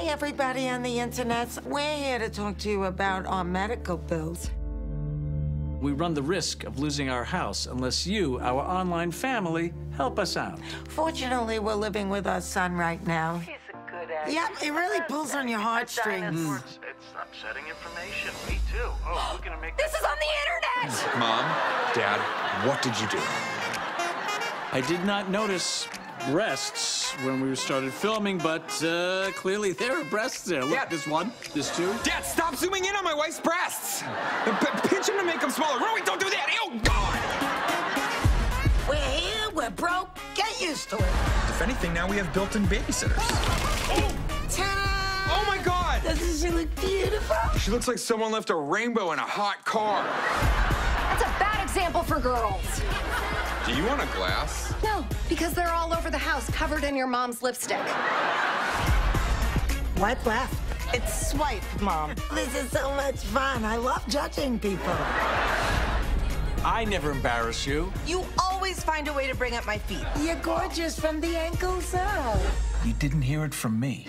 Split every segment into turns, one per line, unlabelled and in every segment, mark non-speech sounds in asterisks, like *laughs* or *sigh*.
Hi, everybody on the internet. We're here to talk to you about our medical bills.
We run the risk of losing our house unless you, our online family, help us out.
Fortunately, we're living with our son right now. He's a good egg. Yeah, it really pulls on your heartstrings.
It's, it's upsetting information. Me too. Oh, we're gonna make
This is on the internet!
Mom, Dad, what did you do?
I did not notice breasts when we started filming, but uh, clearly there are breasts there. Look,
Yeah.
this one, this two.
Dad, stop zooming in on my wife's breasts! P- pinch them to make them smaller. Rory, don't do that! Ew, God!
We're here, we're broke. Get used to it.
If anything, now we have built-in babysitters.
Ta-da!
Oh my God!
Doesn't she look beautiful?
She looks like someone left a rainbow in a hot car.
That's a bad example for girls.
Do you want a glass?
No, because they're all over the house, covered in your mom's lipstick.
Wipe left. It's swipe, Mom. This is so much fun. I love judging people.
I never embarrass you.
You always find a way to bring up my feet.
You're gorgeous from the ankles up.
You didn't hear it from me.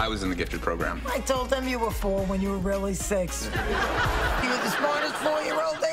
I was in the gifted program.
I told them you were four when you were really six. *laughs* you were the smartest four-year-old.